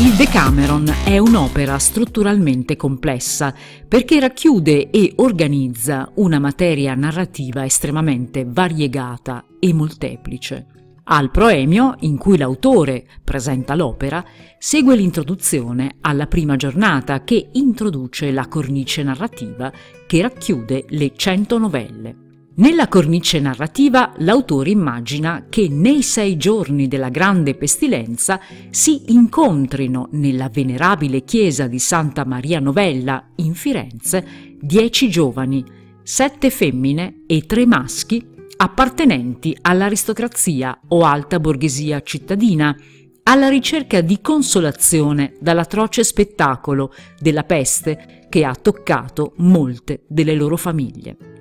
Il Decameron è un'opera strutturalmente complessa perché racchiude e organizza una materia narrativa estremamente variegata e molteplice. Al proemio, in cui l'autore presenta l'opera, segue l'introduzione alla prima giornata che introduce la cornice narrativa che racchiude le cento novelle. Nella cornice narrativa l'autore immagina che nei sei giorni della grande pestilenza si incontrino nella venerabile chiesa di Santa Maria Novella in Firenze dieci giovani, sette femmine e tre maschi appartenenti all'aristocrazia o alta borghesia cittadina, alla ricerca di consolazione dall'atroce spettacolo della peste che ha toccato molte delle loro famiglie.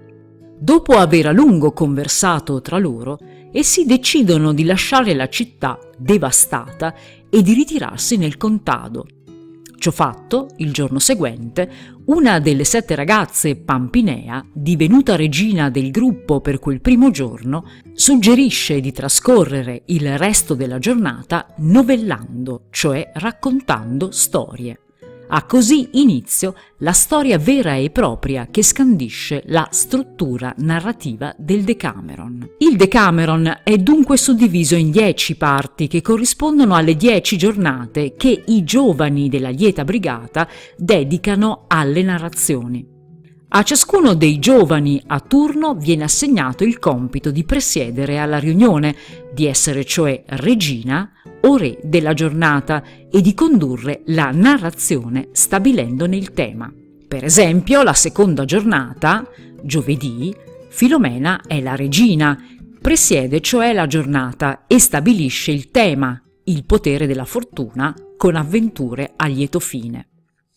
Dopo aver a lungo conversato tra loro, essi decidono di lasciare la città devastata e di ritirarsi nel contado. Ciò fatto, il giorno seguente, una delle sette ragazze, Pampinea, divenuta regina del gruppo per quel primo giorno, suggerisce di trascorrere il resto della giornata novellando, cioè raccontando storie. Ha così inizio la storia vera e propria che scandisce la struttura narrativa del Decameron. Il Decameron è dunque suddiviso in dieci parti che corrispondono alle dieci giornate che i giovani della lieta brigata dedicano alle narrazioni. A ciascuno dei giovani a turno viene assegnato il compito di presiedere alla riunione, di essere cioè regina o re della giornata e di condurre la narrazione stabilendone il tema. Per esempio, la seconda giornata, giovedì, Filomena è la regina, presiede cioè la giornata e stabilisce il tema, il potere della fortuna, con avventure a lieto fine.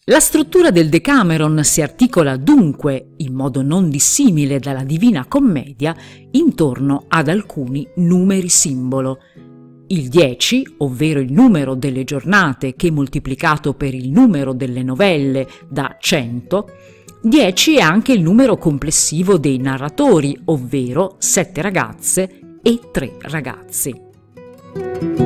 La struttura del Decameron si articola dunque, in modo non dissimile dalla Divina Commedia, intorno ad alcuni numeri simbolo. Il 10, ovvero il numero delle giornate che moltiplicato per il numero delle novelle da 100, 10 è anche il numero complessivo dei narratori, ovvero 7 ragazze e 3 ragazzi.